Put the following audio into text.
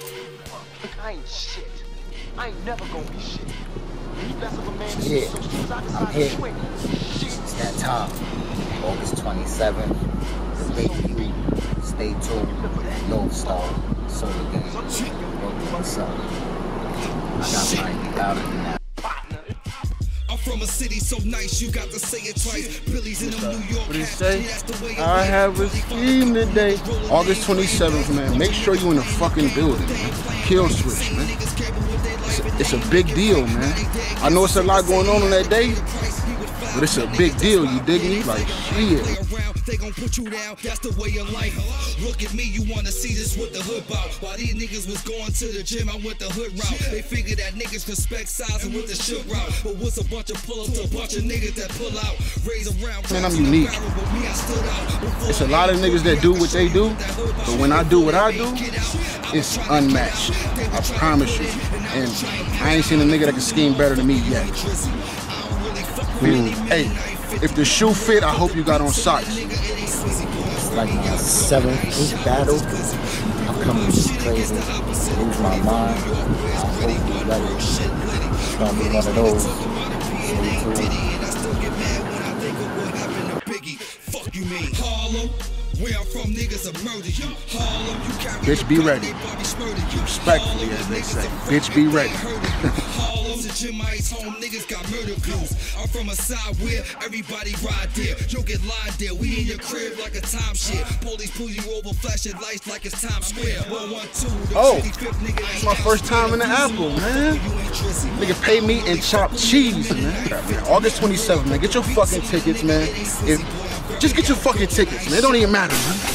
tracks, motherfucker. I ain't shit. I ain't never gonna be shit. You less of a man Yeah, so soon as I I'm here. to swing, shit. It's that time. August 27th. The debut. Stay tuned. Northstar. Solar. Welcome what's up. I got mine louder than that. I'm from a city so nice, you got to say it twice. Billy's in them New York What hats, say? that's the way I have a scheme today. August 27th, man. Make sure you in the fucking building, man. Kill switch, man. It's a, it's a big deal, man. I know it's a lot going on on that day, but it's a big deal. You dig me? Like shit. they gon' put you down. That's the way of life. Look at me, you wanna see this with the hood bout. While these niggas was going to the gym, I went the hood route. They figured that niggas respect size and with the shook route. But what's a bunch of pull-ups to a bunch of niggas that pull out, raise around. Man, I'm unique. But me, I stood out. It's a lot of niggas that do what they do, but when I do what I do, it's unmatched. I promise you. And I ain't seen a nigga that can scheme better than me yet. Hey, if the shoe fit, I hope you got on socks. Like my seventh week battle. I'm coming crazy. Lose my mind. I hope you're ready. It's gonna be one of those. Stay fuck you mean Harlem? Where I'm from, niggas will murder you. Harlem, you Bitch, be ready. Bobby smurder you. Respectfully, as they say. Bitch, be ready. Harlem, the Jim Ice home, niggas got murder views. I'm from a side where everybody ride there. You'll get lied there. We in your crib like a timeshare. Police pull you over, flashing lights like it's Times Square. 112, the Oh, 55th nigga It's my first time in the Apple, man. Nigga, pay me and chop cheese, man. August 27th, man. Get your fucking tickets, man. Just get your fucking tickets, man. It don't even matter, man.